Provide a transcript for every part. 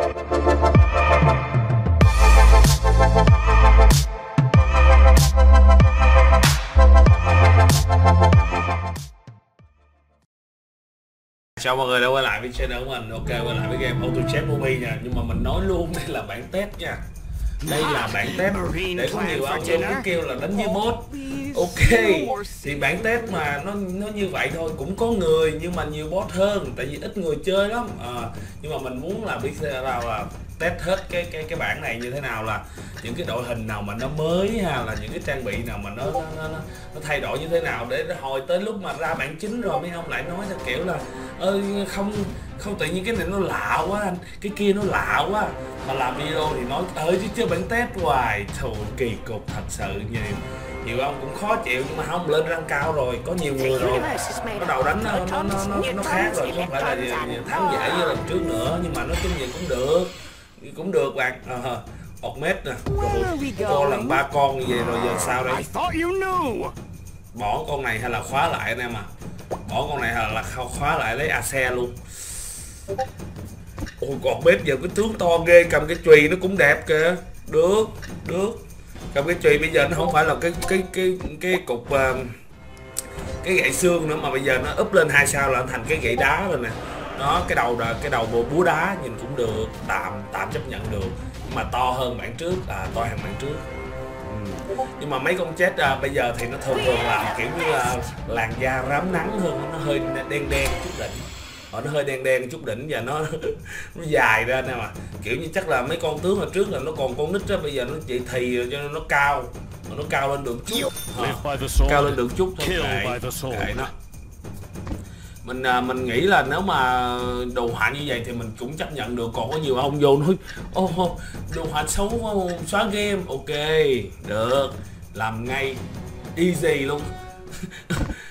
Chào mọi người đã quay lại với channel của mình. Ok, quay lại với game Auto Chess Movie nha. Nhưng mà mình nói luôn, đây là bản test nha. Đây là bản test. Để có nhiều ông vô cứ kêu là đánh với bot. Ok Thì bản test mà nó nó như vậy thôi Cũng có người nhưng mà nhiều bot hơn Tại vì ít người chơi lắm. À, Nhưng mà mình muốn là biết là, là test hết cái cái cái bản này như thế nào là những cái đội hình nào mà nó mới hay là những cái trang bị nào mà nó nó, nó, nó thay đổi như thế nào để hồi tới lúc mà ra bản chính rồi mấy ông lại nói theo kiểu là ơi không không tự nhiên cái này nó lạ quá anh cái kia nó lạ quá. Mà làm video thì nói ơi chứ chưa bản test hoài thù kỳ cục thật sự nhiều nhiều ông cũng khó chịu nhưng mà không lên răng cao rồi có nhiều người rồi. Nó đầu đánh nó nó nó, nó, nó khác rồi không phải là thắng dễ như lần trước nữa nhưng mà nói chung gì cũng được. Cũng được bạn. À, một mét nè. Cô lần ba con như vậy rồi giờ sao đây? Bỏ con này hay là khóa lại anh em à bỏ con này hay là khóa lại lấy a xe luôn. Ôi còn bếp giờ cái tướng to ghê cầm cái chùy nó cũng đẹp kìa. Được được trong cái chùy bây giờ nó không phải là cái cái cái cái cục uh, cái gậy xương nữa mà bây giờ nó úp lên hai sao là thành cái gậy đá rồi nè. Nó cái đầu là cái đầu bộ búa đá nhìn cũng được tạm tạm chấp nhận được. Nhưng mà to hơn bản trước à to hơn bản trước. Ừ. nhưng mà mấy con chết à, bây giờ thì nó thường thường là kiểu như là làn da rám nắng hơn nó hơi đen đen chút đỉnh họ nó hơi đen đen chút đỉnh và nó nó dài ra nè mà. Kiểu như chắc là mấy con tướng hồi trước là nó còn con nít á bây giờ nó chỉ thì cho nên nó cao. Nó cao lên được chút. À, cao lên được chút thôi. Kệ, kệ nó. Mình à, mình nghĩ là nếu mà đồ họa như vậy thì mình cũng chấp nhận được. Còn có nhiều ông vô nói ô oh, đồ họa xấu không xóa game. Ok được. Làm ngay. Easy luôn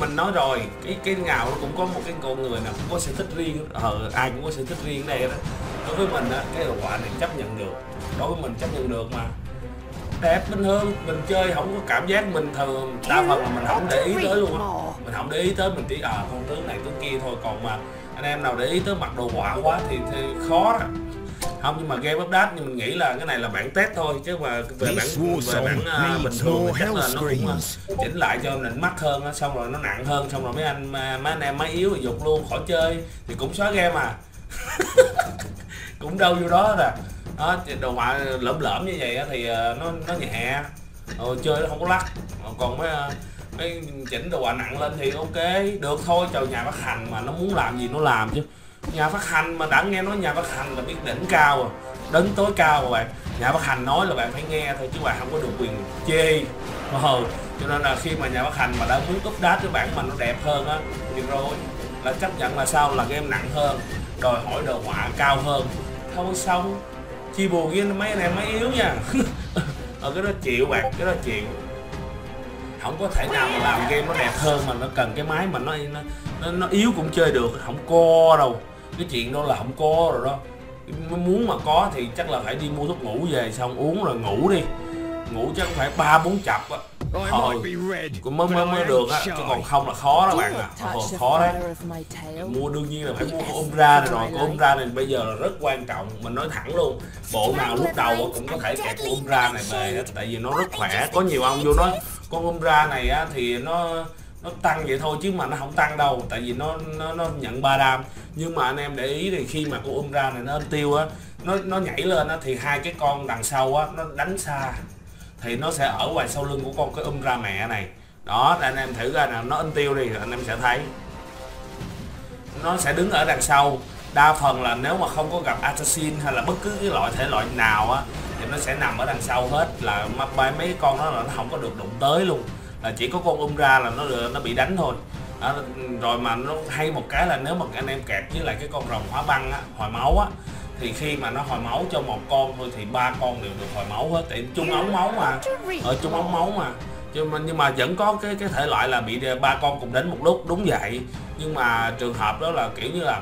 mình nói rồi cái cái ngào nó cũng có một cái con người nào cũng có sở thích riêng ờ ai cũng có sở thích riêng đây đó. Đối với mình á cái đồ họa này chấp nhận được đối với mình chấp nhận được mà. Đẹp bình thường mình chơi không có cảm giác mình thường đa phần là mình không để ý tới luôn á. Mình không để ý tới mình chỉ à con tướng này tướng kia thôi còn mà anh em nào để ý tới mặt đồ họa quá thì, thì khó đó không nhưng mà game update nhưng mình nghĩ là cái này là bản test thôi chứ mà về bản về bản uh, bình thường chắc là nó cũng uh, chỉnh lại cho nịnh mắt hơn uh, xong rồi nó nặng hơn xong rồi mấy anh mấy anh em máy yếu thì dục luôn khỏi chơi. Thì cũng xóa game à. Cũng đâu vô đó rồi đó đồ họa lỡm lỡm như vậy thì nó nó nhẹ. Rồi chơi nó không có lắc. Còn mấy mấy chỉnh đồ họa nặng lên thì ok được thôi chào nhà phát hành mà nó muốn làm gì nó làm chứ nhà phát hành mà đã nghe nói nhà phát hành là biết đỉnh cao rồi đến tối cao rồi bạn. Nhà phát hành nói là bạn phải nghe thôi chứ bạn không có được quyền chê. Ờ, cho nên là khi mà nhà phát hành mà đã muốn update cái bản mà nó đẹp hơn á thì rồi là chấp nhận là sao? Là game nặng hơn đòi hỏi đồ họa cao hơn. Thôi xong chi bù với mấy anh em yếu nha. Ở ờ, cái đó chịu bạn cái đó chịu. Không có thể nào mà làm game nó đẹp hơn mà nó cần cái máy mà nó nó, nó yếu cũng chơi được không co đâu cái chuyện đó là không có rồi đó. Muốn mà có thì chắc là phải đi mua thuốc ngủ về xong uống rồi ngủ đi. Ngủ chắc phải ba bốn chập á. Thôi cũng mới mới mới được á. Chứ còn không là khó đó bạn à Ồ, khó đấy. mua đương nhiên là phải mua ôm ra này rồi ôm ra này bây giờ là rất quan trọng. Mình nói thẳng luôn bộ nào lúc đầu cũng có thể kẹt ôm ra này về tại vì nó rất khỏe. Có nhiều ông vô nói con ôm ra này á thì nó nó tăng vậy thôi chứ mà nó không tăng đâu tại vì nó nó, nó nhận ba đam. Nhưng mà anh em để ý thì khi mà cô ôm ra này nó tiêu á nó nó nhảy lên á thì hai cái con đằng sau á nó đánh xa. Thì nó sẽ ở ngoài sau lưng của con cái um ra mẹ này. Đó anh em thử ra nào nó in tiêu đi anh em sẽ thấy. Nó sẽ đứng ở đằng sau. Đa phần là nếu mà không có gặp assassin hay là bất cứ cái loại thể loại nào á thì nó sẽ nằm ở đằng sau hết. Là mấy con đó là nó không có được đụng tới luôn là chỉ có con Umbra ra là nó nó bị đánh thôi. Đó, rồi mà nó hay một cái là nếu mà anh em kẹp với lại cái con rồng hóa băng á hồi máu á thì khi mà nó hồi máu cho một con thôi thì ba con đều được hồi máu hết. Tại chung ống máu mà. Ở chung ống máu mà. Nhưng mà, nhưng mà vẫn có cái cái thể loại là bị ba con cùng đánh một lúc đúng vậy. Nhưng mà trường hợp đó là kiểu như là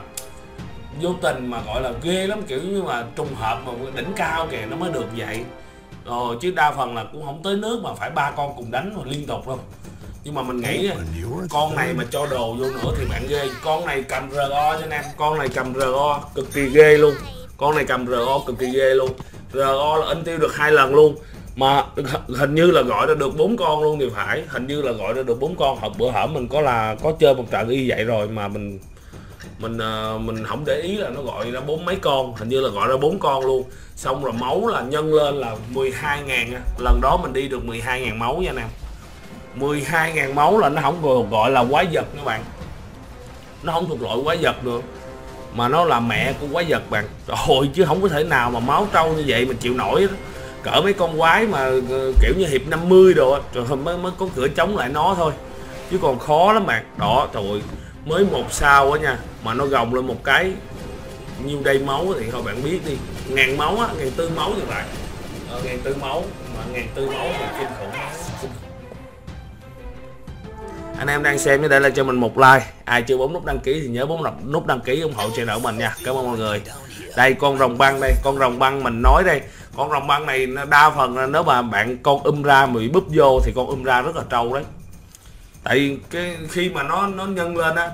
vô tình mà gọi là ghê lắm kiểu như mà trùng hợp mà đỉnh cao kìa nó mới được vậy rồi chứ đa phần là cũng không tới nước mà phải ba con cùng đánh liên tục đâu. Nhưng mà mình nghĩ con này mà cho đồ vô nữa thì bạn ghê. Con này cầm RO cho anh em. Con này cầm RO cực kỳ ghê luôn. Con này cầm ro cực kỳ ghê luôn. Ro là in tiêu được hai lần luôn. Mà hình như là gọi ra được bốn con luôn thì phải. Hình như là gọi ra được bốn con. Học bữa hở mình có là có chơi một trận y vậy rồi mà mình mình à, mình không để ý là nó gọi ra bốn mấy con, hình như là gọi ra bốn con luôn. Xong rồi máu là nhân lên là 12 ngàn à. lần đó mình đi được 12 ngàn máu nha nè. 12 ngàn máu là nó không gọi là quái vật các bạn. Nó không thuộc loại quái vật nữa, mà nó là mẹ của quái vật bạn. Rồi chứ không có thể nào mà máu trâu như vậy mình chịu nổi đó. cỡ mấy con quái mà ờ, kiểu như hiệp 50 đồ rồi mới mới có cửa chống lại nó thôi. Chứ còn khó lắm bạn. Đó, trời mới một sao á nha mà nó gồng lên một cái nhiêu đây máu thì thôi bạn biết đi. Ngàn máu á ngàn tư máu như vậy. Ờ, ngàn tư máu mà ngàn tư máu thì kinh khủng. Anh em đang xem để lại cho mình một like. Ai chưa bấm nút đăng ký thì nhớ bấm nút đăng ký ủng hộ channel của mình nha. Cảm ơn mọi người. Đây con rồng băng đây con rồng băng mình nói đây. Con rồng băng này đa phần là nếu mà bạn con um ra bị búp vô thì con um ra rất là trâu đấy. Tại cái khi mà nó nó nhân lên á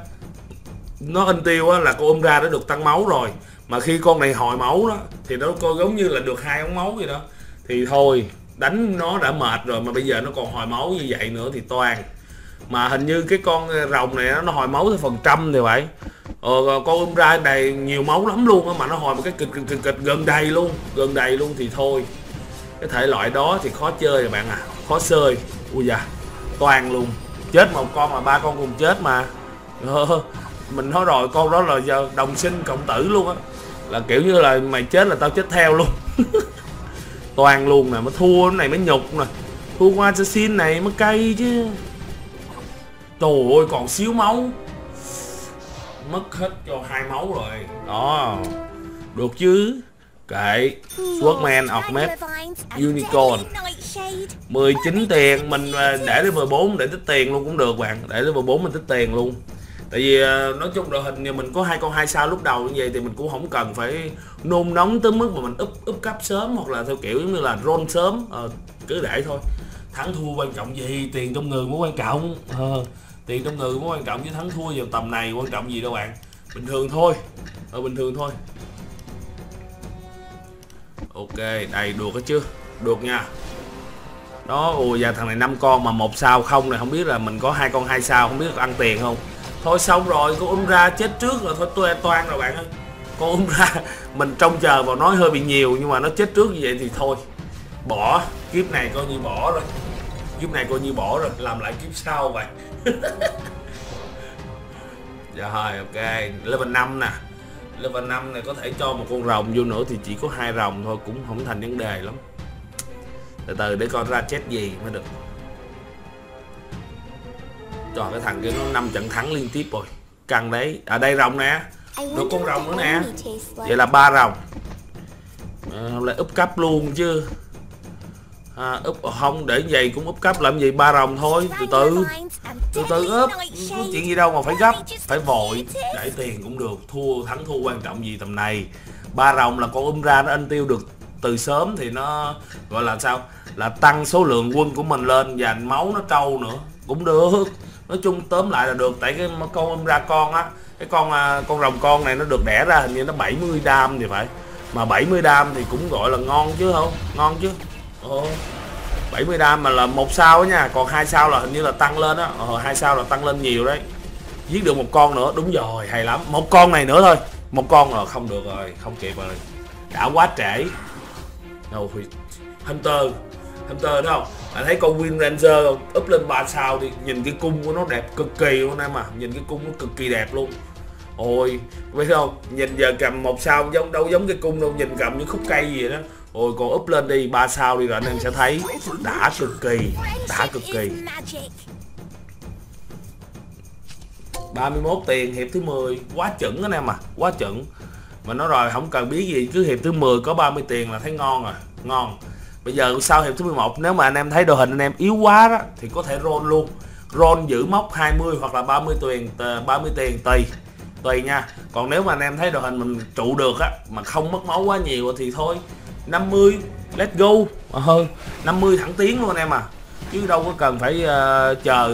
nó in tiêu á là con um ra đã được tăng máu rồi. Mà khi con này hồi máu đó thì nó coi giống như là được hai ống máu gì đó. Thì thôi đánh nó đã mệt rồi mà bây giờ nó còn hồi máu như vậy nữa thì toàn mà hình như cái con rồng này nó hồi máu theo phần trăm thì vậy ờ, con um ra này nhiều máu lắm luôn á mà nó hồi một cái kịch kịch kịch, kịch gần đầy luôn gần đầy luôn thì thôi. Cái thể loại đó thì khó chơi rồi bạn à khó chơi. Ui da toàn luôn. Chết một con mà ba con cùng chết mà. Ờ, mình nói rồi, con đó là giờ đồng sinh cộng tử luôn á. Là kiểu như là mày chết là tao chết theo luôn. Toàn luôn nè mới thua cái này mới nhục nè. Thua qua assassin này mới cay chứ. Trời ơi, còn xíu máu. Mất hết cho hai máu rồi. Đó, được chứ. Kệ. Workman Ahmed Unicorn. 19 tiền, mình à, để level 4 để tích tiền luôn cũng được bạn. Để level 4 mình tích tiền luôn tại vì ờ, nói chung đội hình nhà mình có hai con hai sao lúc đầu như vậy thì mình cũng không cần phải nôn nóng tới mức mà mình úp úp cấp sớm hoặc là theo kiểu giống như là roll sớm. À, cứ để thôi. Thắng thua quan trọng gì? Tiền trong người mới quan trọng. À, tiền trong người mới quan trọng chứ thắng thua vào tầm này quan trọng gì đâu bạn. Bình thường thôi. Ở bình thường thôi. Ok đây được hết chưa được nha. Đó ồ giờ thằng này năm con mà một sao không này không biết là mình có hai con hai sao không biết ăn tiền không? Thôi xong rồi con Umbra ra chết trước rồi, thôi tôi toan rồi bạn ơi. Con Umbra ra, mình trông chờ vào nói hơi bị nhiều, nhưng mà nó chết trước như vậy thì thôi. Bỏ kiếp này coi như bỏ rồi. Kiếp này coi như bỏ rồi, làm lại kiếp sau vậy. Dạ rồi ok. Level 5 nè. Level 5 này có thể cho một con rồng vô nữa thì chỉ có hai rồng thôi, cũng không thành vấn đề lắm. Từ từ để coi ra chết gì mới được cho cái thằng kia nó năm trận thắng liên tiếp rồi. Căng đấy. Ở à, đây rồng nè. Được con rồng nữa nè. vậy là ba rồng. À, lại úp cấp luôn chứ. À, úp không để vậy cũng úp cấp làm gì? Ba rồng thôi từ từ. Từ từ úp có chuyện gì đâu mà phải gấp phải vội. để tiền cũng được thua thắng thua quan trọng gì tầm này. Ba rồng là con um ra nó anh tiêu được từ sớm thì nó gọi là sao? Là tăng số lượng quân của mình lên và máu nó trâu nữa. Cũng được nói chung tóm lại là được tại cái con em ra con á cái con à, con rồng con này nó được đẻ ra hình như nó 70 đam thì phải. Mà 70 đam thì cũng gọi là ngon chứ không? Ngon chứ? Ồ, 70 đam mà là một sao nha còn hai sao là hình như là tăng lên á. Ờ, hai sao là tăng lên nhiều đấy. Giết được một con nữa đúng rồi hay lắm. Một con này nữa thôi. Một con rồi không được rồi không kịp rồi. Đã quá trễ. Đâu hunter hunter thấy không bạn thấy con win ranger up lên 3 sao thì nhìn cái cung của nó đẹp cực kỳ luôn em mà nhìn cái cung nó cực kỳ đẹp luôn. Ôi, biết không? Nhìn giờ cầm một sao giống, đâu giống cái cung đâu, nhìn cầm những khúc cây gì đó. Ôi còn up lên đi, ba sao đi rồi anh em sẽ thấy đã cực kỳ, đã cực kỳ. 31 tiền, hiệp thứ 10 quá chuẩn anh em à quá chuẩn. Mà nó rồi, không cần biết gì, cứ hiệp thứ 10 có 30 tiền là thấy ngon rồi ngon bây giờ sau hiệp thứ 11 nếu mà anh em thấy đội hình anh em yếu quá đó thì có thể roll luôn. Roll giữ mốc 20 hoặc là 30 tiền ờ, 30 tiền tùy tùy nha. Còn nếu mà anh em thấy đội hình mình trụ được á mà không mất máu quá nhiều thì thôi. 50 let's go. Mà hơn 50 thẳng tiến luôn anh em à. Chứ đâu có cần phải uh, chờ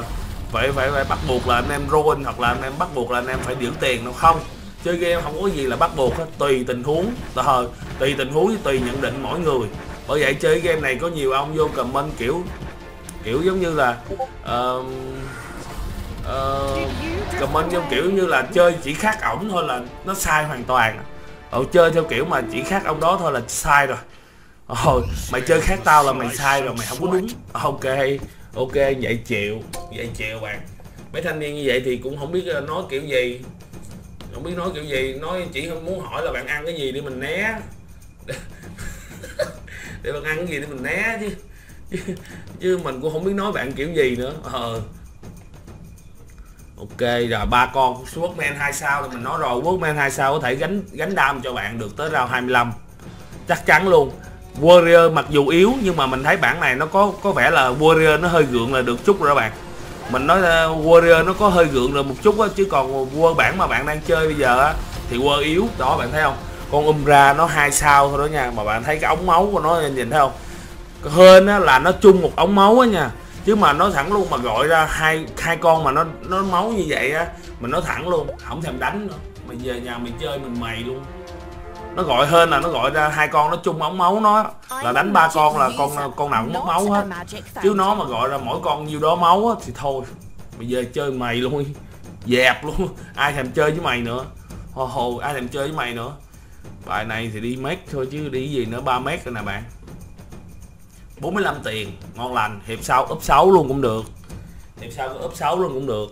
uh, phải phải phải bắt buộc là anh em roll hoặc là anh em bắt buộc là anh em phải điểm tiền đâu. Không chơi game không có gì là bắt buộc hết tùy tình huống. Ờ, tùy tình huống tùy nhận định mỗi người bởi vậy chơi game này có nhiều ông vô comment kiểu kiểu giống như là uh, uh, comment giống kiểu như là chơi chỉ khác ổng thôi là nó sai hoàn toàn. Ồ, chơi theo kiểu mà chỉ khác ông đó thôi là sai rồi. Ồ, mày chơi khác tao là mày sai rồi mày không có đúng. Ok ok vậy chịu vậy chịu bạn. Mấy thanh niên như vậy thì cũng không biết ờ, nói kiểu gì. Không biết nói kiểu gì nói chỉ không muốn hỏi là bạn ăn cái gì để mình né. để bạn ăn cái gì để mình né chứ. Chứ, chứ mình cũng không biết nói bạn kiểu gì nữa. Ờ. Ok rồi ba con Workman 2 sao thì mình nói rồi. Workman 2 sao có thể gánh gánh đam cho bạn được tới round 25 chắc chắn luôn. Warrior mặc dù yếu nhưng mà mình thấy bản này nó có có vẻ là Warrior nó hơi gượng là được chút rồi các bạn. Mình nói uh, Warrior nó có hơi gượng rồi một chút á chứ còn War bản mà bạn đang chơi bây giờ á thì War yếu. Đó bạn thấy không? Con Umbra nó hai sao thôi đó nha mà bạn thấy cái ống máu của nó nhìn thấy không? Hên á là nó chung một ống máu á nha. Chứ mà nó thẳng luôn mà gọi ra hai hai con mà nó nó máu như vậy á mình nói thẳng luôn không thèm đánh nữa. Mày về nhà mày chơi mình mày luôn. Nó gọi Hên là nó gọi ra hai con nó chung ống máu nó là đánh ba con là con con nào cũng mất máu hết. Chứ nó mà gọi ra mỗi con nhiêu đó máu á, thì thôi mày về chơi mày luôn dẹp luôn. Ai thèm chơi với mày nữa? Hồ hồ ai thèm chơi với mày nữa? Bài này thì đi mét thôi chứ đi gì nữa 3 mét rồi nè bạn. 45 tiền ngon lành. Hiệp sau úp 6 luôn cũng được. Hiệp sau úp 6 luôn cũng được.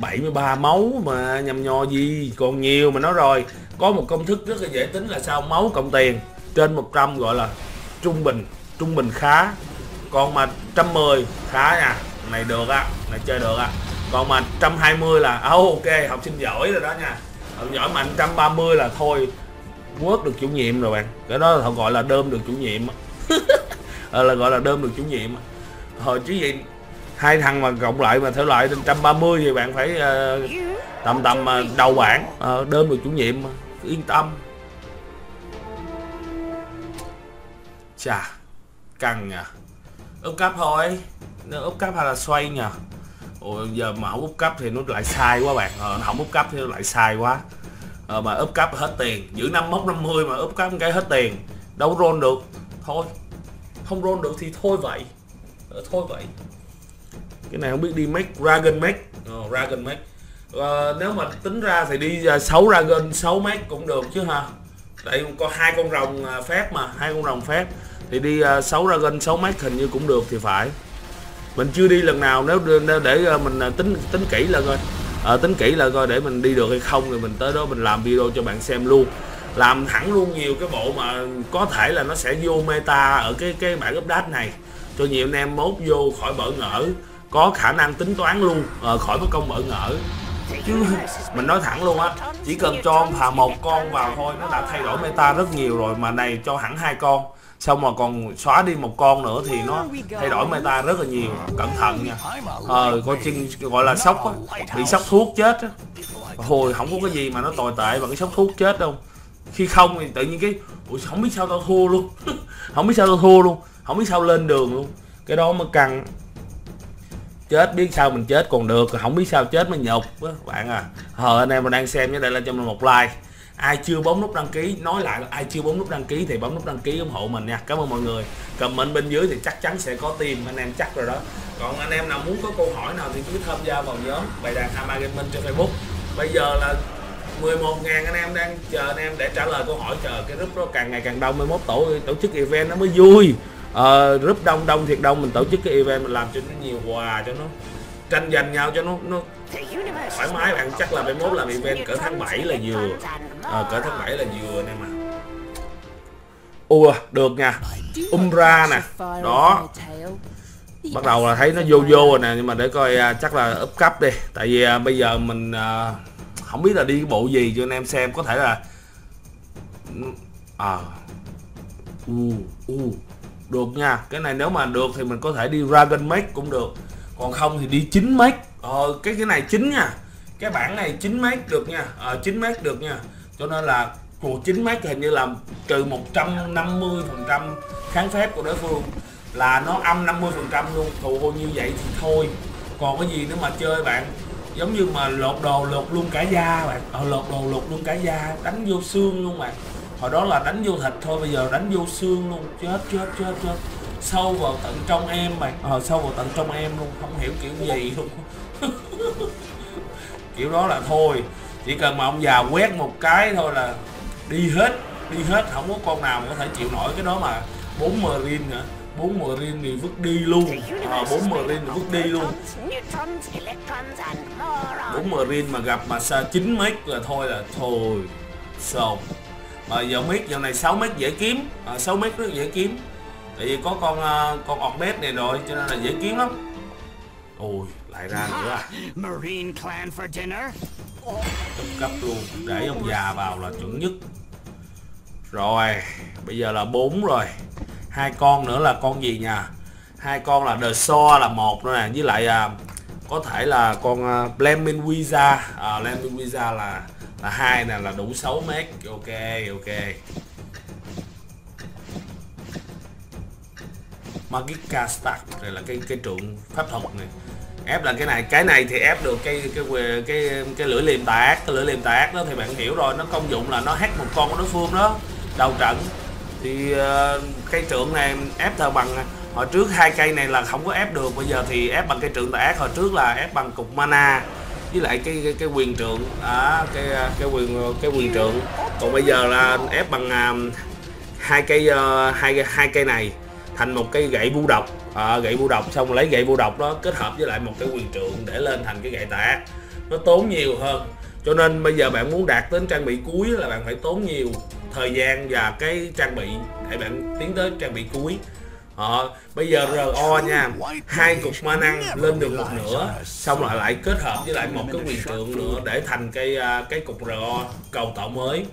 73 máu mà nhầm nho gì? Còn nhiều mà nói rồi. Có một công thức rất là dễ tính là sao? Máu cộng tiền trên 100 gọi là trung bình trung bình khá. Còn mà 110 khá nha. Này được á này chơi được á. Còn mà 120 là oh, ok học sinh giỏi rồi đó nha học giỏi mạnh 130 là thôi quớt được chủ nhiệm rồi bạn. Cái đó họ gọi là đơm được chủ nhiệm. Ờ, là gọi là đơm được chủ nhiệm. Hồi chứ gì hai thằng mà cộng lại mà thể loại 130 thì bạn phải uh, tầm tầm uh, đầu bảng. Uh, đơm được chủ nhiệm yên tâm. Chà căng à. nhỉ úp cấp thôi. Úp cấp hay là xoay nhỉ Ủa, giờ mà không úp cấp thì nó lại sai quá bạn. Ờ, không úp cấp thì nó lại sai quá. Ờ, mà úp cấp hết tiền. Giữ năm mốc 50 mà úp cấp cái hết tiền. Đâu roll được. Thôi. Không roll được thì thôi vậy. Ờ, thôi vậy. Cái này không biết đi make dragon make. Ờ, dragon make. Ờ, nếu mà tính ra thì đi ờ, 6 dragon 6 make cũng được chứ ha đây có hai con rồng ờ, phép mà hai con rồng phép. Thì đi ờ, 6 dragon 6 make hình như cũng được thì phải mình chưa đi lần nào nếu, để ờ, mình ờ, tính tính kỹ là coi. À, tính kỹ là coi để mình đi được hay không thì mình tới đó mình làm video cho bạn xem luôn. Làm hẳn luôn nhiều cái bộ mà có thể là nó sẽ vô meta ở cái cái bản update này. Cho nhiều anh em mốt vô khỏi bỡ ngỡ có khả năng tính toán luôn à, khỏi mất công bỡ ngỡ. Chứ mình nói thẳng luôn á chỉ cần cho thà một con vào thôi nó đã thay đổi meta rất nhiều rồi mà này cho hẳn hai con xong mà còn xóa đi một con nữa thì nó thay đổi meta rất là nhiều. Cẩn thận nha. Ờ coi chừng gọi là sốc á. Bị sốc thuốc chết á. Hồi không có cái gì mà nó tồi tệ bằng cái sốc thuốc chết đâu. Khi không thì tự nhiên cái Ủa, không biết sao tao thua luôn. Không biết sao tao thua luôn. Không biết sao lên đường luôn. Cái đó mới căng. Chết biết sao mình chết còn được không biết sao chết mới nhục á bạn à. Hờ anh em mà đang xem nhớ đây là cho mình một like ai chưa bấm nút đăng ký nói lại là ai chưa bấm nút đăng ký thì bấm nút đăng ký ủng hộ mình nha. Cảm ơn mọi người. Comment bên dưới thì chắc chắn sẽ có tim anh em chắc rồi đó. Còn anh em nào muốn có câu hỏi nào thì cứ tham gia vào nhóm bài đàn Hama Gaming trên Facebook. Bây giờ là 11 ngàn anh em đang chờ anh em để trả lời câu hỏi. Chờ cái group đó càng ngày càng đông 11 tổ tổ chức event nó mới vui. Ờ, group đông đông thiệt đông mình tổ chức cái event mình làm cho nó nhiều quà cho nó tranh giành nhau cho nó nó thoải mái bạn chắc là 21 làm event cỡ tháng 7 là vừa. À, cỡ tháng 7 là vừa anh em ạ ua được nha. Umbra nè. Đó. Bắt đầu là thấy nó vô vô rồi nè nhưng mà để coi uh, chắc là úp cấp đi. Tại vì uh, bây giờ mình uh, không biết là đi cái bộ gì cho anh em xem có thể là à u uh, uh, được nha. Cái này nếu mà được thì mình có thể đi Dragon Make cũng được còn không thì đi 9 mét, ờ cái cái này chính nha. Cái bản này 9 mét được nha. Ờ 9 mét được nha. Cho nên là của 9 mét hình như là trừ 150 phần trăm kháng phép của đối phương là nó âm 50 phần trăm luôn. Thù như vậy thì thôi. Còn cái gì nữa mà chơi bạn giống như mà lột đồ lột luôn cả da bạn. Ờ, lột đồ lột luôn cả da đánh vô xương luôn bạn. Hồi đó là đánh vô thịt thôi bây giờ đánh vô xương luôn. Chết chết chết chết sâu vào tận trong em bạn ờ sâu vào tận trong em luôn không hiểu kiểu gì luôn. Kiểu đó là thôi chỉ cần mà ông già quét một cái thôi là đi hết đi hết không có con nào mà có thể chịu nổi cái đó mà. Bốn marine nữa bốn marine thì vứt đi luôn. À, bốn marine thì vứt đi luôn. bốn marine mà gặp mà xa 9 mét là thôi là thôi xong. Mà giờ mét giờ này 6 mét dễ kiếm. À, 6 mét rất dễ kiếm tại vì có con uh, con Ormet này rồi cho nên là dễ kiếm lắm. Ôi lại ra nữa à? Marine clan for dinner. cấp cấp luôn để ông già vào là chuẩn nhất. Rồi bây giờ là bốn rồi. Hai con nữa là con gì nha? Hai con là The So là một nữa nè. Với lại à, có thể là con uh, Blaming Visa à, Blaming Visa là là hai nè là đủ 6 mét. Ok ok Magica Stack này là cái cái trượng pháp thuật này. Ép là cái này cái này thì ép được cái cái cái cái, cái lưỡi liềm tà ác cái lưỡi liềm tà ác đó thì bạn hiểu rồi nó công dụng là nó hát một con của đối phương đó đầu trận. Thì ờ, uh, cây trượng này ép thờ bằng hồi trước hai cây này là không có ép được bây giờ thì ép bằng cây trượng tà ác hồi trước là ép bằng cục mana với lại cái cái, cái quyền trượng à, cái ờ, cái quyền cái quyền trượng còn bây giờ là ép bằng uh, hai cây uh, hai hai cây này thành một cái gậy vũ độc. À, gậy vũ độc xong lấy gậy vũ độc đó kết hợp với lại một cái quyền trượng để lên thành cái gậy tạ. Nó tốn nhiều hơn. Cho nên bây giờ bạn muốn đạt đến trang bị cuối là bạn phải tốn nhiều thời gian và cái trang bị để bạn tiến tới trang bị cuối. À, bây giờ RO nha hai cục ma năng lên được một nửa xong lại lại kết hợp với lại một cái quyền trượng nữa để thành cái à, cái cục RO cầu tạo mới.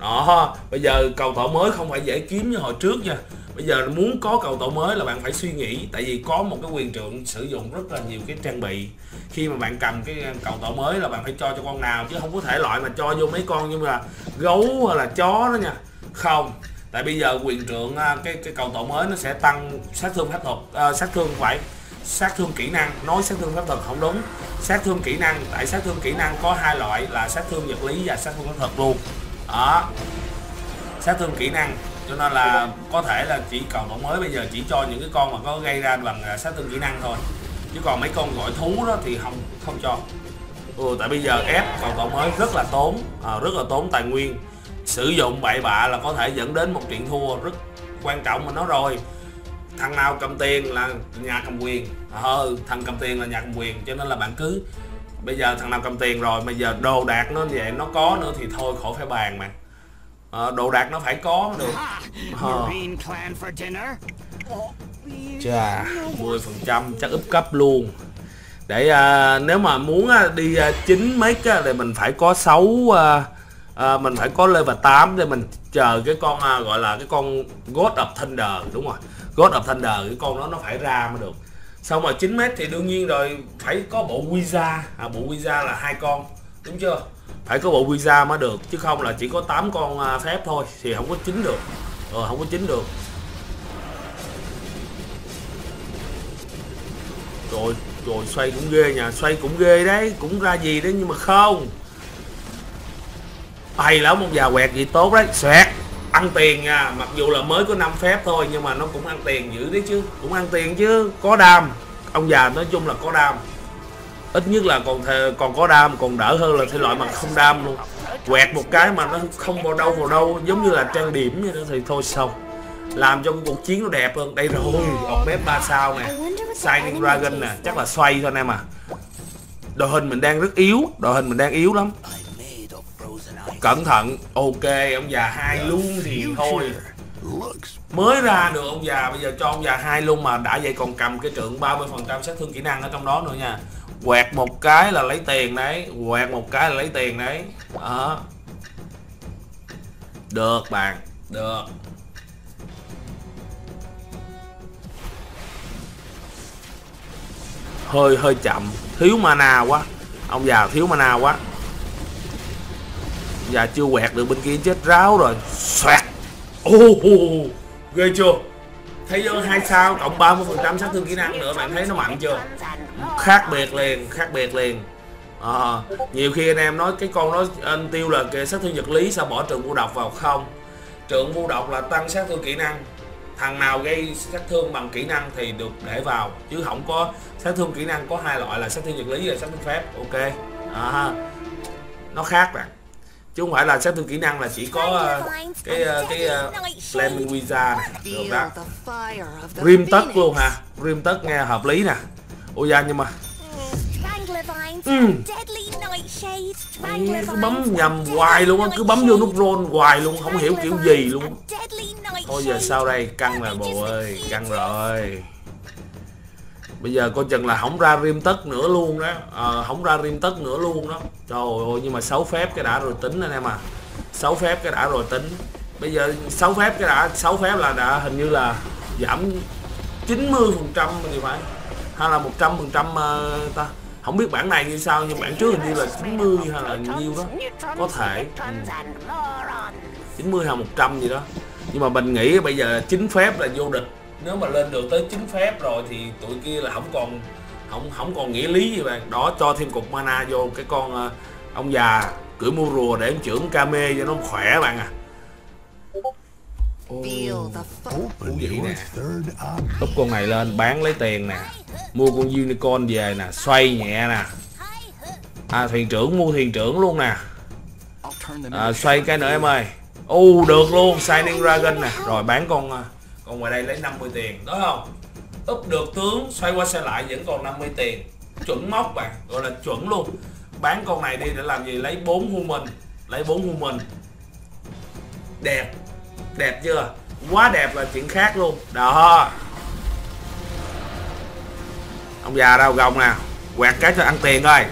Đó bây giờ cầu tạo mới không phải dễ kiếm như hồi trước nha bây giờ muốn có cầu tổ mới là bạn phải suy nghĩ tại vì có một cái quyền trượng sử dụng rất là nhiều cái trang bị. Khi mà bạn cầm cái cầu tổ mới là bạn phải cho cho con nào chứ không có thể loại mà cho vô mấy con như là gấu hay là chó đó nha. Không tại bây giờ quyền trượng à, cái cái cầu tổ mới nó sẽ tăng sát thương pháp thuật à, sát thương phải sát thương kỹ năng nói sát thương pháp thuật không đúng. Sát thương kỹ năng tại sát thương kỹ năng có hai loại là sát thương vật lý và sát thương pháp thuật luôn. Đó. Sát thương kỹ năng cho nên là có thể là chỉ cầu tổ mới bây giờ chỉ cho những cái con mà có gây ra bằng à, sát thương kỹ năng thôi. Chứ còn mấy con gọi thú đó thì không không cho. Ừ, tại bây giờ ép cầu tổ mới rất là tốn à, rất là tốn tài nguyên. Sử dụng bậy bạ là có thể dẫn đến một chuyện thua rất quan trọng mà nó rồi. Thằng nào cầm tiền là nhà cầm quyền. Ờ thằng cầm tiền là nhà cầm quyền cho nên là bạn cứ bây giờ thằng nào cầm tiền rồi bây giờ đồ đạc nó vậy nó có nữa thì thôi khỏi phải bàn mà à, đồ đạc nó phải có được. Clan for dinner. chà 10 phần trăm chắc úp cấp luôn. Để à, nếu mà muốn à, đi à, 9 mấy á, thì mình phải có 6 à, à, mình phải có level 8 để mình chờ cái con à, gọi là cái con God of Thunder đúng rồi. God of Thunder cái con đó nó phải ra mới được. Xong rồi 9 mét thì đương nhiên rồi phải có bộ Wiza à, bộ Wiza là hai con đúng chưa phải có bộ visa mới được chứ không là chỉ có 8 con à, phép thôi thì không có chín được. Ờ, không có chín được. Rồi rồi xoay cũng ghê nha xoay cũng ghê đấy cũng ra gì đấy nhưng mà không. Hay lắm một già quẹt gì tốt đấy xoẹt. Ăn tiền nha mặc dù là mới có 5 phép thôi nhưng mà nó cũng ăn tiền dữ đấy chứ cũng ăn tiền chứ có đam. Ông già nói chung là có đam ít nhất là còn thề, còn có đam còn đỡ hơn là thể loại mà không đam luôn. Quẹt một cái mà nó không vào đâu vào đâu giống như là trang điểm vậy đó thì thôi xong. Làm cho cái cuộc chiến nó đẹp hơn. Đây rồi ọt bếp ba sao nè. Shining Dragon nè. chắc là xoay thôi anh em à đội hình mình đang rất yếu đội hình mình đang yếu lắm. Cẩn thận. Ok ông già hai luôn thì thôi. mới ra được ông già bây giờ cho ông già hai luôn mà. Đã vậy còn cầm cái trượng 30 phần trăm sát thương kỹ năng ở trong đó nữa nha quẹt một cái là lấy tiền đấy quẹt một cái là lấy tiền đấy. Đó. Được bạn. Được. Hơi hơi chậm. Thiếu mana quá. Ông già thiếu mana quá. Già chưa quẹt được bên kia chết ráo rồi. Xoẹt. Ô oh, ghê chưa? Thế giới ờ, hai sao cộng 30 phần trăm sát thương kỹ năng nữa bạn thấy nó mạnh chưa? Khác biệt liền khác biệt liền. À, nhiều khi anh em nói cái con đó anh tiêu là cái sát thương vật lý sao bỏ trường vô độc vào không? Trường vô độc là tăng sát thương kỹ năng. Thằng nào gây sát thương bằng kỹ năng thì được để vào chứ không có sát thương kỹ năng có hai loại là sát thương vật lý và sát thương phép. Ok. À, nó khác bạn chứ không phải là sát thương kỹ năng là chỉ có uh, cái uh, cái uh, flaming visa này được đó. rim tất luôn hả? Rim tất nghe hợp lý nè. Ôi da nhưng mà Ừ. cứ bấm nhầm hoài luôn á cứ bấm vô nút roll hoài luôn không hiểu kiểu gì luôn. thôi giờ sao đây căng rồi bồ ơi căng rồi bây giờ coi chừng là không ra rim tất nữa luôn đó. À, không ra rim tất nữa luôn đó. Trời ơi nhưng mà xấu phép cái đã rồi tính anh em à. Xấu phép cái đã rồi tính. Bây giờ xấu phép cái đã xấu phép là đã hình như là giảm 90 phần trăm thì phải. Hay là 100 phần trăm ờ, ta. Không biết bản này như sao nhưng bản trước hình như là 90 hay là nhiêu đó. Có thể. Ừ. 90 hay 100 gì đó. Nhưng mà mình nghĩ bây giờ chính phép là vô địch nếu mà lên được tới chính phép rồi thì tụi kia là không còn không không còn nghĩa lý gì bạn. Đó cho thêm cục mana vô cái con uh, ông già cưỡi mua rùa để em trưởng kame cho nó khỏe bạn à. Ủa vậy nè. Túc con này lên bán lấy tiền nè Mua con unicorn về nè Xoay nhẹ nè. À thuyền trưởng mua thuyền trưởng luôn nè. À, Xoay cái nữa em ơi. U được luôn Shining Dragon nè. Rồi bán con à, còn ngoài đây lấy 50 tiền, đúng không? Úp được tướng, Xoay qua xoay lại vẫn còn 50 tiền. Chuẩn móc bạn, Gọi là chuẩn luôn. Bán con này đi để làm gì? Lấy 4 human, Lấy 4 human. Đẹp Đẹp chưa? Quá đẹp là chuyện khác luôn. Đó. Ông già đâu gồng nè Quẹt cái cho ăn tiền thôi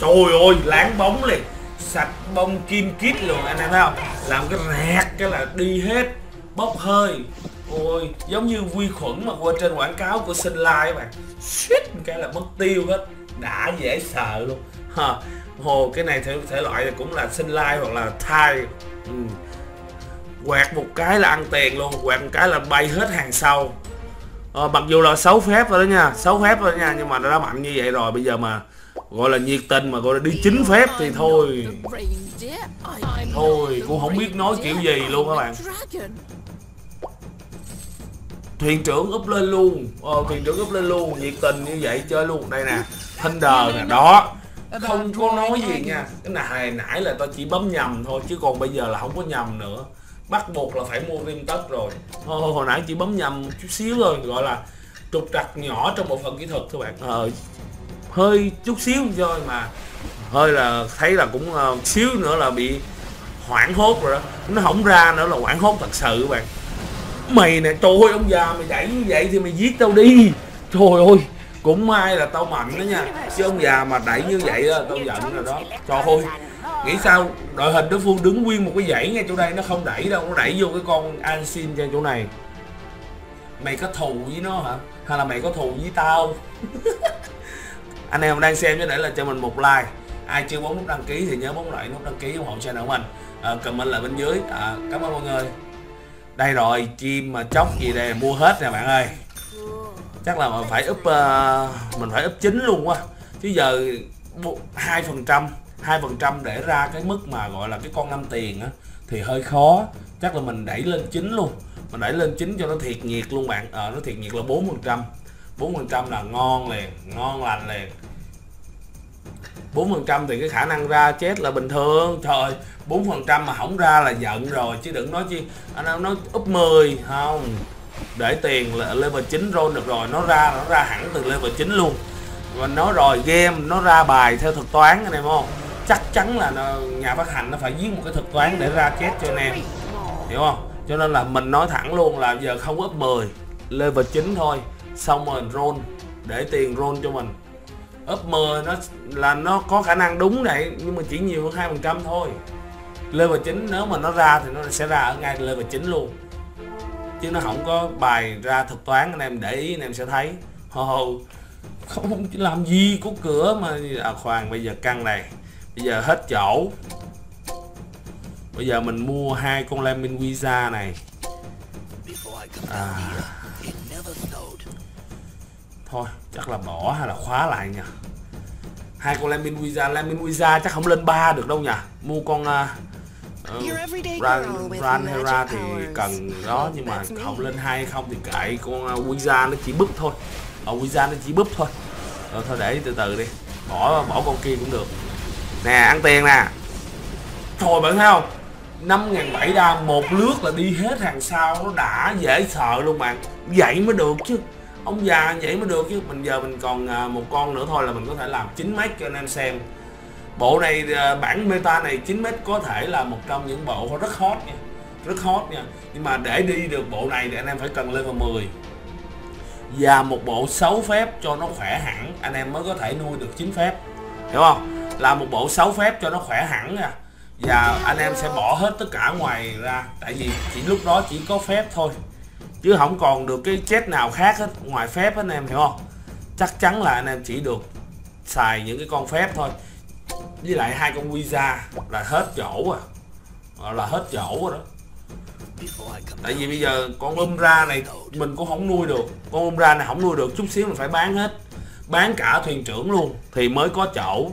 Trời ơi, láng bóng liền. Sạch bông kim kít luôn, anh em thấy không? Làm cái rẹt cái là đi hết. Bốc hơi. Ôi giống như vi khuẩn mà qua trên quảng cáo của Sinh Lai các bạn. Suýt cái là mất tiêu hết. Đã dễ sợ luôn. Ha. Hồ cái này thể, thể loại cũng là Sinh Lai hoặc là Thai. Ừ. Quẹt một cái là ăn tiền luôn quẹt một cái là bay hết hàng sau. Ờ, mặc dù là xấu phép rồi đó nha xấu phép rồi đó nha nhưng mà nó đã mạnh như vậy rồi bây giờ mà gọi là nhiệt tình mà gọi là đi chính phép thì thôi. Thôi cũng không biết nói kiểu gì luôn các bạn thuyền trưởng úp lên luôn. Ờ, thuyền trưởng úp lên luôn. Nhiệt tình như vậy chơi luôn. Đây nè thunder nè. Đó. Không có nói gì nha. Cái này nãy là tao chỉ bấm nhầm thôi chứ còn bây giờ là không có nhầm nữa. Bắt buộc là phải mua rim tất rồi. Hồi, hồi nãy chỉ bấm nhầm chút xíu thôi gọi là trục trặc nhỏ trong bộ phận kỹ thuật các bạn. Ờ, hơi chút xíu thôi mà. Hơi là thấy là cũng uh, xíu nữa là bị hoảng hốt rồi đó. Nó không ra nữa là hoảng hốt thật sự các bạn mày nè trời ơi ông già mày đẩy như vậy thì mày giết tao đi. Trời ơi cũng may là tao mạnh đó nha. Chứ ông già mà đẩy như vậy đó tao giận rồi đó. Trời ơi nghĩ sao? Đội hình đối phương đứng nguyên một cái dãy ngay chỗ đây nó không đẩy đâu nó đẩy vô cái con an xin ra chỗ này. Mày có thù với nó hả? Hay là mày có thù với tao? Anh em đang xem nhớ để là cho mình một like. Ai chưa bấm nút đăng ký thì nhớ bấm lại nút đăng ký ủng hộ channel của mình. À, comment lại bên dưới. À, cảm ơn mọi người đây rồi chim mà chóc gì đây mua hết nè bạn ơi. Chắc là mình phải úp uh, à, mình phải úp chính luôn quá. Chứ giờ hai phần trăm hai phần trăm để ra cái mức mà gọi là cái con năm tiền á thì hơi khó. Chắc là mình đẩy lên chín luôn. Mình đẩy lên chín cho nó thiệt nhiệt luôn bạn. Ờ à, nó thiệt nhiệt là bốn phần trăm. Bốn phần trăm là ngon liền ngon lành liền bốn phần trăm thì cái khả năng ra chết là bình thường. Trời bốn phần trăm mà không ra là giận rồi chứ đừng nói chi anh em nói úp 10 không. Để tiền là level 9 roll được rồi nó ra nó ra hẳn từ level 9 luôn. Và nói rồi game nó ra bài theo thuật toán anh em không? Chắc chắn là nó, nhà phát hành nó phải viết một cái thuật toán để ra chết cho anh em. Hiểu không? Cho nên là mình nói thẳng luôn là giờ không up 10 level 9 thôi xong rồi roll để tiền roll cho mình up 10 nó là nó có khả năng đúng này nhưng mà chỉ nhiều hơn hai phần trăm thôi. Level 9 nếu mà nó ra thì nó sẽ ra ở ngay level 9 luôn. Chứ nó không có bài ra thuật toán, anh em để ý, anh em sẽ thấy. Hồ không làm gì, có cửa mà. À khoan, bây giờ căng này. Bây giờ hết chỗ. Bây giờ mình mua hai con lemon visa này. À thôi chắc là bỏ hay là khóa lại nha hai con Lamin Wiza Lamin Wiza chắc không lên ba được đâu nhỉ? Mua con uh, Ran, Hera thì cần đó nhưng mà không lên hai không thì kệ con uh, Wiza nó chỉ búp thôi. Ở Wiza nó chỉ búp thôi. Rồi thôi để từ từ đi bỏ bỏ con kia cũng được. Nè ăn tiền nè. Thôi bạn thấy không? Năm ngàn bảy đam một lướt là đi hết hàng sau nó đã dễ sợ luôn bạn. Vậy mới được chứ ông già vậy mới được chứ. Mình giờ mình còn à, một con nữa thôi là mình có thể làm 9 mét cho anh em xem. Bộ này à, bản meta này 9 mét có thể là một trong những bộ rất hot nha. Rất hot nha. Nhưng mà để đi được bộ này thì anh em phải cần lên vào 10 và một bộ 6 phép cho nó khỏe hẳn, anh em mới có thể nuôi được 9 phép. Hiểu không? Là một bộ 6 phép cho nó khỏe hẳn nha. Và anh em sẽ bỏ hết tất cả ngoài ra. Tại vì chỉ lúc đó chỉ có phép thôi chứ không còn được cái chết nào khác hết ngoài phép hết anh em hiểu không? Chắc chắn là anh em chỉ được xài những cái con phép thôi. Với lại hai con visa là hết chỗ à. Ờ, là hết chỗ rồi đó. Tại vì bây giờ con Umbra này mình cũng không nuôi được. Con Umbra này không nuôi được chút xíu mình phải bán hết. Bán cả thuyền trưởng luôn thì mới có chỗ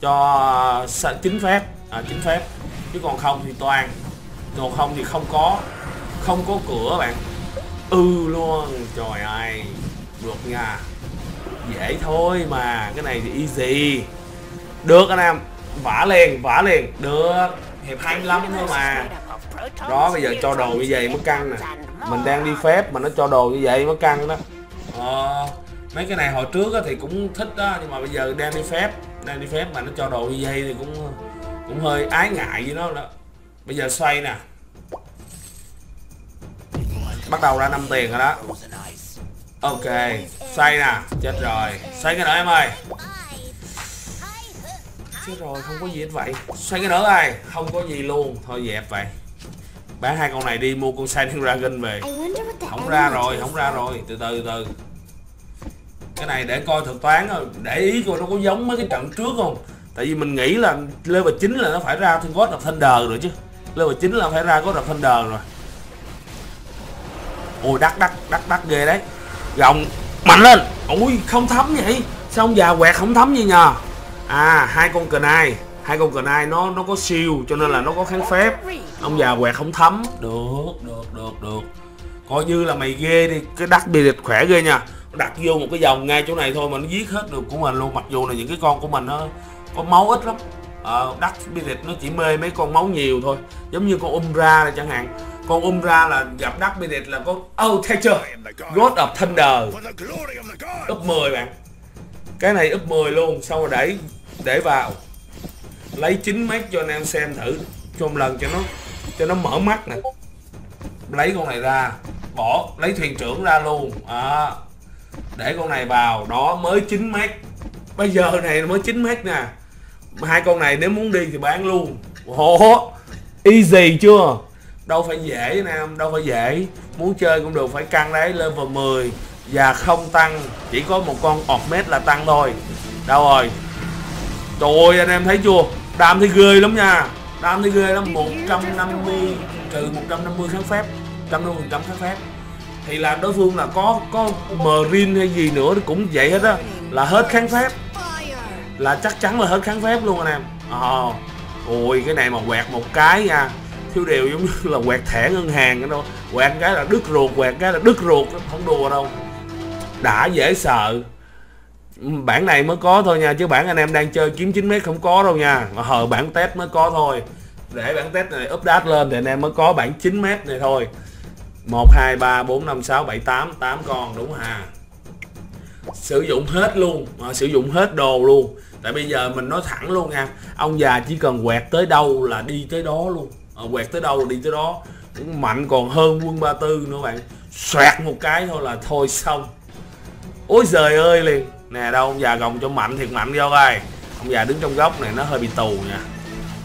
cho chính phép. À, chính phép. Chứ còn không thì toàn. Còn không thì không có. Không có cửa bạn ừ luôn trời ơi được nha. Dễ thôi mà cái này thì easy. Được anh em vả liền vả liền. Được hiệp 25 thôi mà. Đó bây giờ cho đồ như vậy mới căng nè. Mình đang đi phép mà nó cho đồ như vậy mới căng đó. Ờ, mấy cái này hồi trước thì cũng thích đó nhưng mà bây giờ đang đi phép đang đi phép mà nó cho đồ như vậy thì cũng cũng hơi ái ngại với nó đó. Bây giờ xoay nè bắt đầu ra 5 tiền rồi đó. Ok xoay nè chết rồi. Xoay cái nữa em ơi. Chết rồi không có gì hết vậy. Xoay cái nữa ơi không có gì luôn. Thôi dẹp vậy. Bán hai con này đi mua con Shining Dragon về. Không ra rồi không ra rồi. Từ từ từ cái này để coi thuật toán rồi. Để ý coi nó có giống mấy cái trận trước không? Tại vì mình nghĩ là level 9 là nó phải ra God of Thunder rồi chứ. Level 9 là phải ra God of Thunder rồi ôi đắt đắt đắt đắt ghê đấy. Gồng mạnh lên. Ui không thấm vậy. Sao ông già quẹt không thấm gì nhờ? À hai con cờ nai hai con cờ nai nó nó có siêu cho nên là nó có kháng phép. Ông già quẹt không thấm. Được được được được. Coi như là mày ghê đi. Cái đắt bị địch khỏe ghê nha. Đặt vô một cái vòng ngay chỗ này thôi mà nó giết hết được của mình luôn. Mặc dù là những cái con của mình nó có máu ít lắm. Ờ, đắt spirit nó chỉ mê mấy con máu nhiều thôi. Giống như con umbra này chẳng hạn con um ra là gặp đắt spirit là có oh thấy chưa? God of thunder. Up 10 bạn. Cái này up 10 luôn. Xong rồi để để vào. Lấy 9 mét cho anh em xem thử cho một lần cho nó cho nó mở mắt nè. Lấy con này ra. Bỏ lấy thuyền trưởng ra luôn. À, để con này vào. Đó mới 9 mét. Bây giờ này mới 9 mét nè. Hai con này nếu muốn đi thì bán luôn. Ồ easy chưa? Đâu phải dễ anh em, đâu phải dễ. Muốn chơi cũng được phải căng đấy. Level 10 và không tăng. Chỉ có một con ọt mét là tăng thôi. Đâu rồi? Trời ơi anh em thấy chưa? Đam thì ghê lắm nha. Đam thì ghê lắm. 150 trừ 150 kháng phép. 150 phần trăm kháng phép. Thì là đối phương là có có marine hay gì nữa cũng vậy hết á. Là hết kháng phép. Là chắc chắn là hết kháng phép luôn anh em. Ờ. Ôi cái này mà quẹt một cái nha thiếu đều giống như là quẹt thẻ ngân hàng cái đâu. Quẹt cái là đứt ruột quẹt cái là đứt ruột không đùa đâu. Đã dễ sợ. Bản này mới có thôi nha chứ bản anh em đang chơi kiếm chín mét không có đâu nha. Mà hờ bản test mới có thôi. Để bản test này update lên thì anh em mới có bản 9 mét này thôi. 1 2 3 4 5 6 7 8 8 con đúng hà sử dụng hết luôn à, sử dụng hết đồ luôn. Tại bây giờ mình nói thẳng luôn nha ông già chỉ cần quẹt tới đâu là đi tới đó luôn à, quẹt tới đâu là đi tới đó. Cũng mạnh còn hơn quân ba tư nữa bạn. Xoẹt một cái thôi là thôi xong. Ôi giời ơi liền. Nè đâu ông già gồng cho mạnh thiệt mạnh vô coi ông già đứng trong góc này nó hơi bị tù nha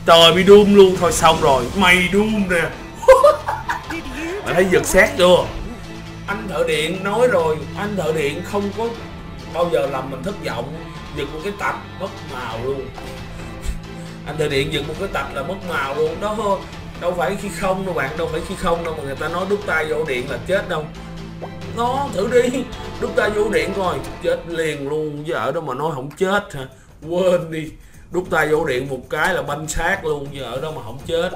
trời bị đun luôn. Thôi xong rồi. Mày đun nè. Mày thấy giật xét chưa? Anh thợ điện nói rồi. Anh thợ điện không có bao giờ làm mình thất vọng. Giật một cái tạch mất màu luôn. Anh thợ điện giật một cái tạch là mất màu luôn. Đó thôi đâu phải khi không đâu bạn đâu phải khi không đâu mà người ta nói đút tay vô điện là chết đâu. Nó thử đi đút tay vô điện coi chết liền luôn chứ ở đó mà nói không chết hả? Quên đi đút tay vô điện một cái là banh xác luôn chứ ở đó mà không chết.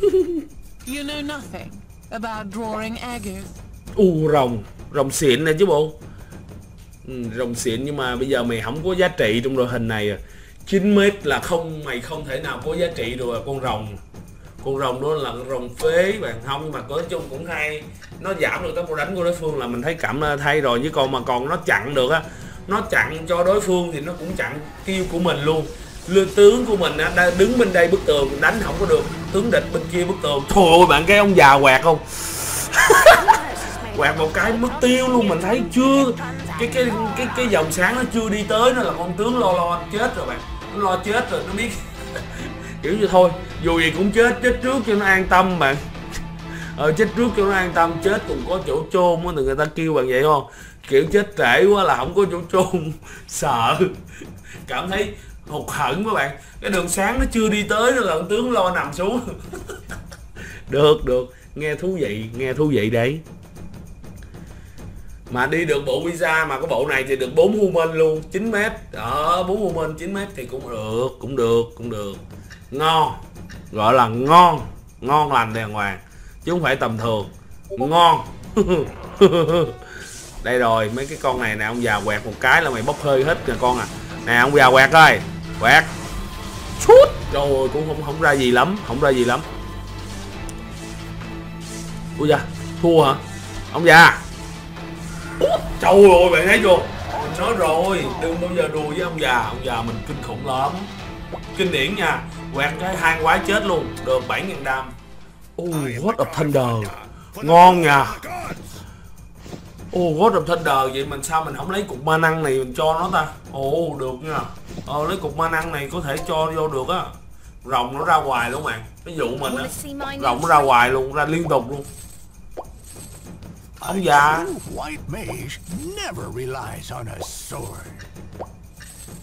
You know nothing about drawing u rồng rồng xịn nè chứ bộ. Ừ, rồng xịn nhưng mà bây giờ mày không có giá trị trong đội hình này à. 9 mét là không mày không thể nào có giá trị được à, con rồng con rồng đó là con rồng phế bạn không nhưng mà nói chung cũng hay. Nó giảm được tốc độ đánh của đối phương là mình thấy cảm thay rồi, chứ còn mà còn nó chặn được á, nó chặn cho đối phương thì nó cũng chặn kêu của mình luôn. Lư, tướng của mình á đang đứng bên đây bức tường, đánh không có được. Tướng địch bên kia bức tường. Thôi ơi, bạn cái ông già quẹt không? Quẹt một cái mất tiêu luôn, mình thấy chưa? Cái cái cái cái dòng sáng nó chưa đi tới, nó là con tướng lo lo chết rồi bạn. Nó lo chết rồi, nó biết kiểu như thôi, dù gì cũng chết chết trước cho nó an tâm bạn ờ chết trước cho nó an tâm, chết cũng có chỗ chôn á, người ta kêu bằng vậy không? Kiểu chết trễ quá là không có chỗ chôn, sợ. Cảm thấy hụt hẫng các bạn. Cái đường sáng nó chưa đi tới nữa là tướng lo nằm xuống. Được được. Nghe thú vị, nghe thú vị đấy. Mà đi được bộ visa mà cái bộ này thì được 4 human luôn 9 mét. Đó 4 human 9 mét thì cũng được cũng được cũng được ngon, gọi là ngon. Ngon lành đàng hoàng, chứ không phải tầm thường. Ngon. Đây rồi, mấy cái con này nè, ông già quẹt một cái là mày bốc hơi hết nè con à. Nè, ông già quẹt ơi, quẹt. Chút. Rồi cũng không không ra gì lắm, không ra gì lắm. Ui da, thua hả? Ông già. Trời ơi, bạn thấy chưa? Mình nói rồi, đừng bao giờ đùa với ông già. Ông già mình kinh khủng lắm kinh điển nha. Quẹt cái hai quái chết luôn được 7 ngàn đam. Oh what of thunder. Ngon nha. Ồ, God of Thunder. Vậy mình sao mình không lấy cục ma năng này mình cho nó ta? Ồ, được nha. Ờ, lấy cục ma năng này có thể cho vô được á. Rồng nó ra hoài luôn bạn Ví dụ mình á. Rồng nó ra hoài luôn, ra liên tục luôn. Ông già.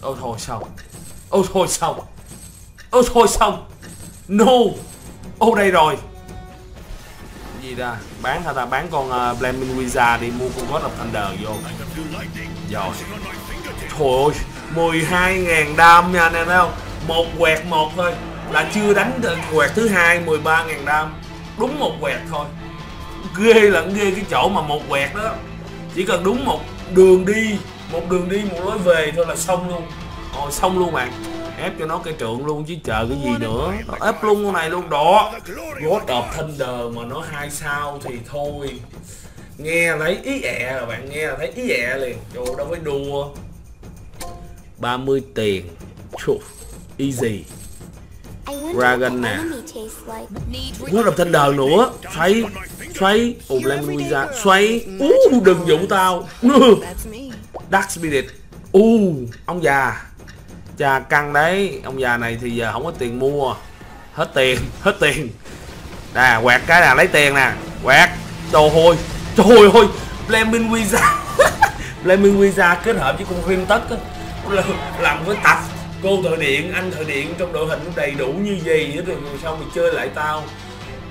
Ôi thôi xong Ôi thôi xong. Ôi thôi xong. No. Ô đây rồi. Gì ra bán hả ta? Bán con ờ, uh, Blaming Wizard đi mua con God of Thunder vô. Rồi thôi ơi 12.000 đam nha anh em thấy không? Một quẹt một thôi. Là chưa đánh được quẹt thứ hai 13.000 đam. Đúng một quẹt thôi. Ghê lẫn ghê cái chỗ mà một quẹt đó. Chỉ cần đúng một đường đi một đường đi một lối về thôi là xong luôn rồi xong luôn bạn. Ép cho nó cây trượng luôn chứ chờ cái gì nữa. Nó ép luôn con này luôn. Đó. God of Thunder mà nó hai sao thì thôi. Nghe thấy ý ẹ là bạn nghe là thấy ý ẹ liền. Trời đâu phải đùa. 30 tiền. Chù, easy. Dragon nè. God of Thunder nữa? Xoay xoay. Ồ Lemon Wizard xoay. Ú đừng dụ tao. Dark Spirit. U ông già cha căng đấy. Ông già này thì giờ không có tiền mua. Hết tiền hết tiền. Nè, quẹt cái nè, lấy tiền nè. Quẹt. Trời ơi trời ơi blaming Visa. Blaming Visa kết hợp với con phim tất á làm với tập cô thợ điện, anh thợ điện trong đội hình đầy đủ như gì hết rồi sao mày chơi lại tao?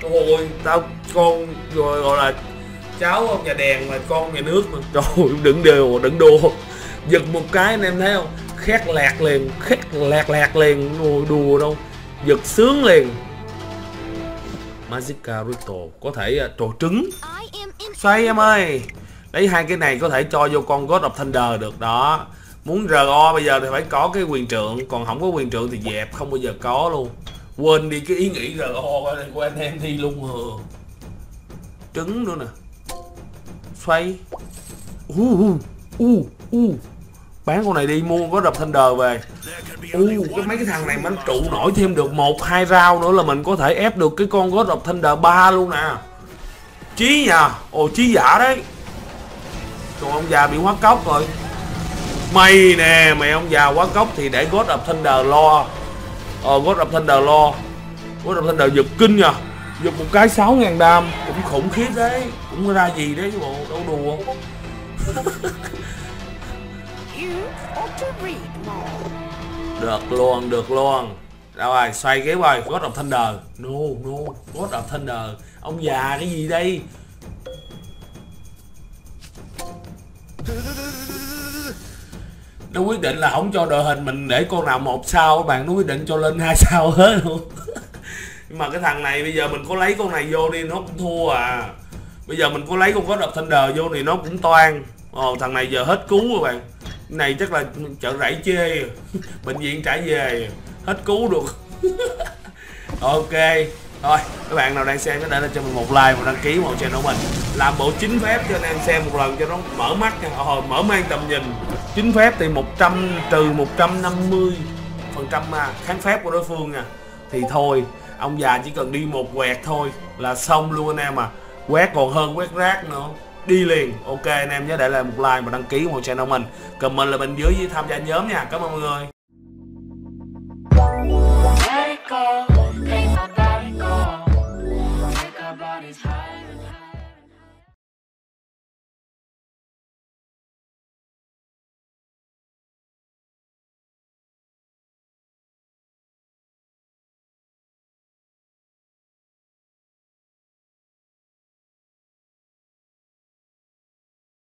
Ôi tao con rồi gọi là cháu ông nhà đèn mà con nhà nước mà. Trời đừng đều đừng đùa. Giật một cái anh em thấy không? Khét lạc liền, khét lạc lạc liền, ngồi đùa đâu, giật sướng liền. Magica có thể à, trổ trứng. Xoay em ơi. Lấy hai cái này có thể cho vô con God of Thunder được, đó. Muốn RO bây giờ thì phải có cái quyền trượng, còn không có quyền trượng thì dẹp, không bao giờ có luôn. Quên đi cái ý nghĩ RO của anh em đi luôn hờ trứng nữa nè. Xoay. U u u u bán con này đi, mua có đập Thunder về. U, cái mấy cái thằng này mình trụ nổi thêm được một, hai rau nữa là mình có thể ép được cái con God of Thunder 3 luôn nè. Chí nhờ Ồ, chí giả đấy. Còn ông già bị hóa cốc rồi. Mày nè, mày ông già hóa cốc thì để God of Thunder lo. Ờ God of Thunder lo. God of Thunder giật kinh nha. Giật một cái 6.000 đam, Cũng khủng khiếp đấy. Cũng ra gì đấy chứ bộ, Đâu đùa. Được luôn, được luôn. Đâu rồi, xoay ghế rồi, God of Thunder. No, no, God of Thunder. Ông già cái gì đây? Nó quyết định là không cho đội hình mình để con nào một sao các bạn. Nó quyết định cho lên hai sao hết. Luôn nhưng mà cái thằng này bây giờ mình có lấy con này vô đi nó cũng thua à. Bây giờ mình có lấy con God of thunder vô thì nó cũng toan ồ thằng này giờ hết cứu rồi bạn này chắc là chợ rẫy chê. Bệnh viện trả về. Hết cứu được. Ok. Thôi, các bạn nào đang xem có thể cho mình một like một đăng ký một channel của mình. Làm bộ chính phép cho anh em xem một lần cho nó mở mắt nha. Ờ, hồi mở mang tầm nhìn. Chính phép thì 100 trừ 150 phần trăm à, kháng phép của đối phương nha. Thì thôi, ông già chỉ cần đi một quẹt thôi là xong luôn anh em à. Quét còn hơn quét rác nữa đi liền. Ok, anh em nhớ để lại một like và đăng ký một channel mình. Comment là bên dưới với tham gia nhóm nha. Cảm ơn mọi người.